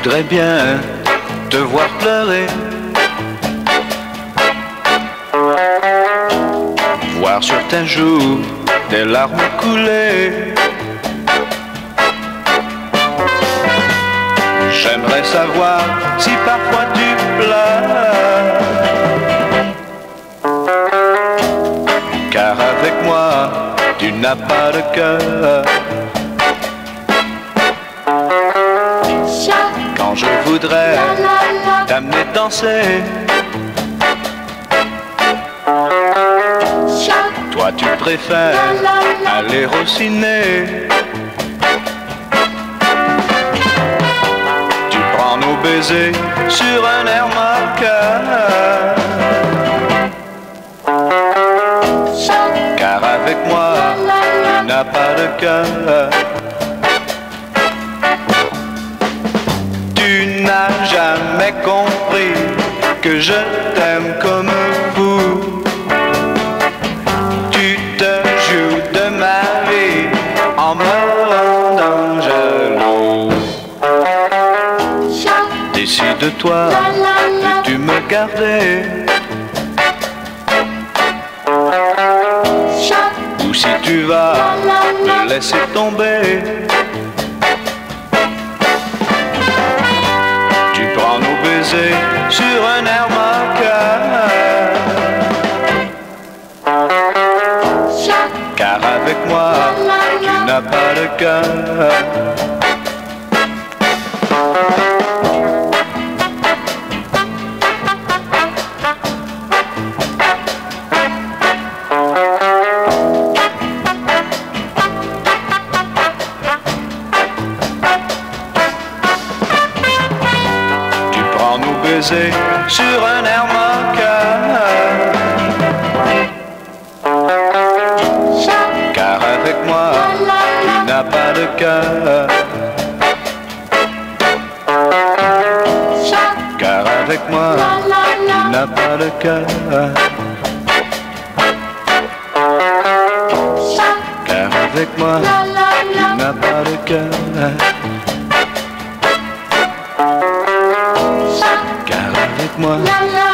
J'aimerais bien te voir pleurer. Voir sur tes joues des larmes couler. J'aimerais savoir si parfois tu pleures. Car avec moi, tu n'as pas de cœur. Voudrais t'amener danser. Toi tu préfères aller au ciné. Tu prends nos baisers sur un air moqueur. Car avec moi, tu n'as pas de cœur. Tu n'as jamais compris que je t'aime comme vous. Tu te joues de ma vie en me rendant jaloux. Décide-toi, veux-tu me garder Ou si tu vas me laisser tomber sur un air moqueur. Car avec moi, tu n'as pas de cœur baisers sur un air moqueur. Car avec moi, tu n'as pas de cœur. Car avec moi, tu n'as pas de cœur. Car avec moi, tu n'as pas de cœur avec moi, tu n'as